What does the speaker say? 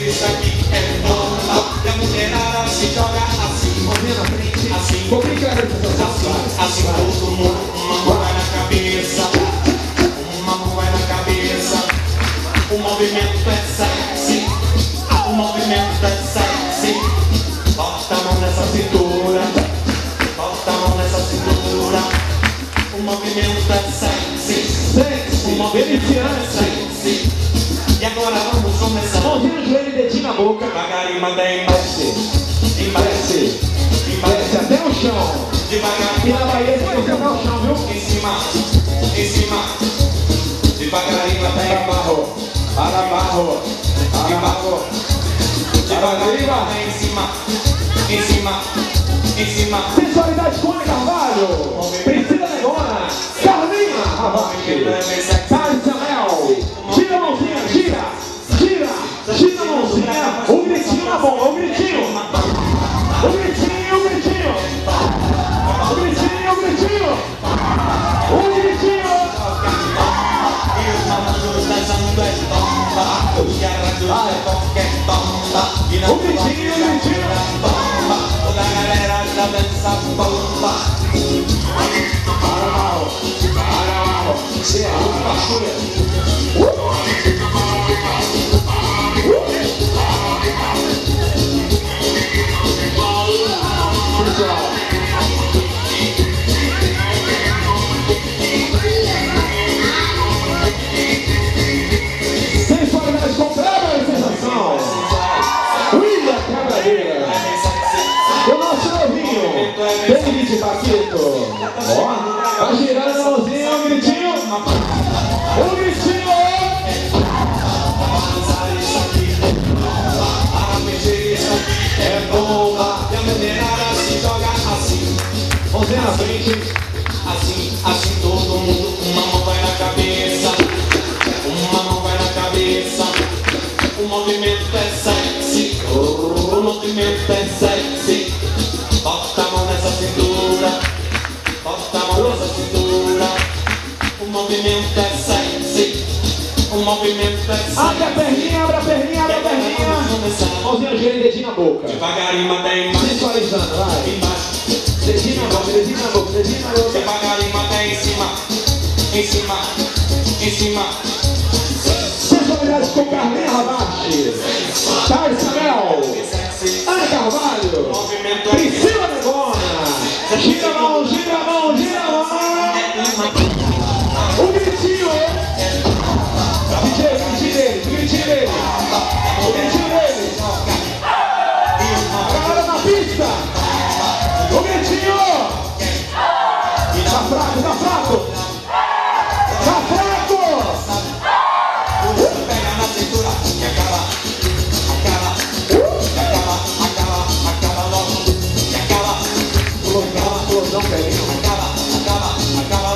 Isso aqui é normal. E a mulherada se joga assim, correndo na frente, assim. Como é que Assim, assim, todo mundo. Uma mão vai na cabeça, uma mão vai na cabeça. O movimento é sexy, o movimento é sexy. Bota a mão nessa cintura, bota a mão nessa cintura. O movimento é sexy, sexy. o movimento é sexy. E agora boca. Devagarinho, manda desce, embaixo. desce até o chão. E Devagarinho. na Bahia você desce até o chão, viu? Em cima, em cima, devagarinho até embaixo, barro, para barro, para barro. devagarinho até em cima, em cima, em cima. Sensualidade com Carvalho. Priscila Negona. Carlinha Ravate. Bomba, e na O gritinho, o gritinho. bomba, toda a galera já dança bomba. David Paquito. Ó, tá girando a mãozinha, o gritinho. O gritinho. É bomba, e a mulherada se joga assim. Mãozinha na frente. Assim, assim todo mundo, uma mão movimento é sexy, o movimento é Abre a perninha, abre a perninha, abre a Vamos perninha. Mãozinha joelho e dedinho na boca. Devagarinho, até embaixo, Sensualizando, vai. embaixo. Dedinho na boca, dedinho na boca, dedinho na boca. Devagarinho até em cima, em cima, em cima. Sensualidade com Carlinha Ravate. Thales Samuel. Sexy. fraco, tá fraco! Tá fraco! Pega na cintura e acaba, acaba, acaba, acaba, acaba logo, e acaba, explosão, explosão, pega, acaba, acaba, acaba.